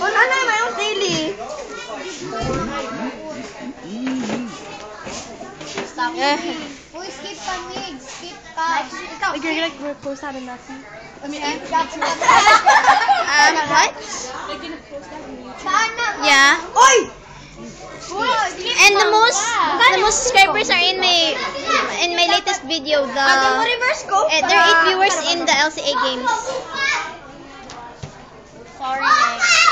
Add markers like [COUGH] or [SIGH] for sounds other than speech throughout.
Wala na yung mayroong sili. Stop. Yeah. Uy, skip ka, Mig. Skip ka. Ikaw, Like you're gonna repost that in Messi. I mean, I got you. Um, what? Sana. Yeah. Oy! Uy, And the most, the most subscribers are in my, in my latest video. The reverse ko. eh, there are eight viewers in the LCA games. Sorry, Meg.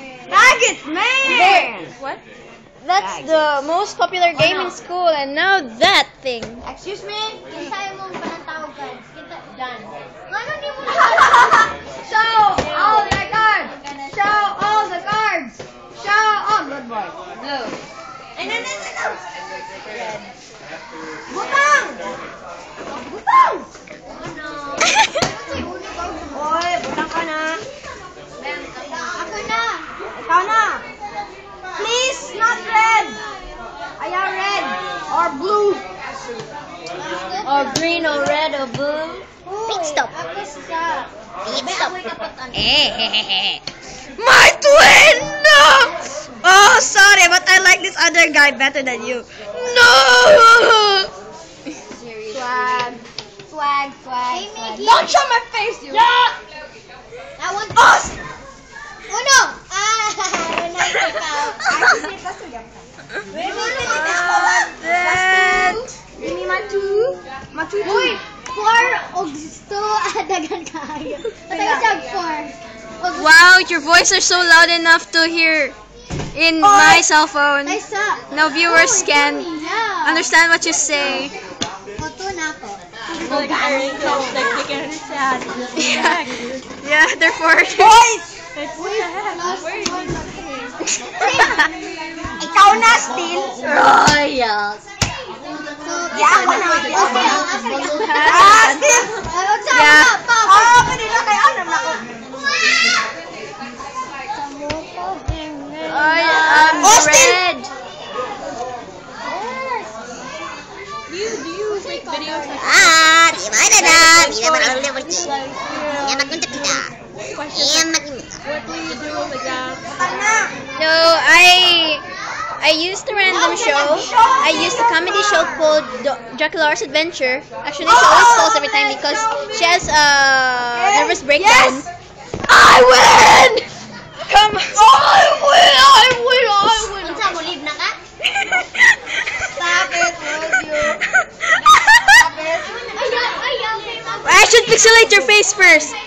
Baggage, man! What? That's the most popular oh, game in school, and now that thing. Excuse me? Kinsayo mong panantawag ka. Kita, done. Ano ni mo Show all the cards! Show all the cards! Show all good boy. Blue. Ay, no, no, no, no. Red. Butang! Butang! Oy, butang oh, [LAUGHS] ka na. Ako na. Ikaw na. Please, not red. Ayaw red. Or blue. Or green, or red, or blue. Pit stop. Pit stop. Ako'y. [LAUGHS] Eh, My twin! No! Oh, sorry, but I like this other guy better than you. No! Swag. Swag, swag, swag. Don't show my face, you. Yeah! I want Oh! Uno! Ah! Yun ang ikaw. 4 og 2 adagan [LAUGHS] kaayo. Patay sa 4. Wow, your voice are so loud enough to hear in oh, my cell phone. No viewers oh, can yeah. understand what you say. yeah. [LAUGHS] yeah, they're foreigners. Boys! [LAUGHS] Ikaw na, still. Royals. Yeah, ako na. Okay, Ah, still. Ay, wag sa Yeah. ako, pa. Oh, pwede na kay Anam na ko. I am Austin! red. Ah, di mana dah? Bila mana boleh pergi? Yang nak kuntuk kita. Yang nak Butang na. No, I I used a random show. I used a comedy show called Dracula's Adventure. Actually, she always oh, falls every time because she has a nervous breakdown. Yes. I win! Come on! I win! I win! I win! Unsa mo live na ka? Stop it, told you. Ayaw, ayaw kay mama. I should pixelate your face first.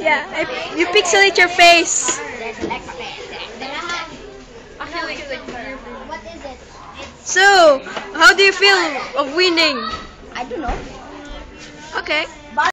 Yeah, I, you pixelate your face. What is it? So, how do you feel of winning? I don't know. Okay.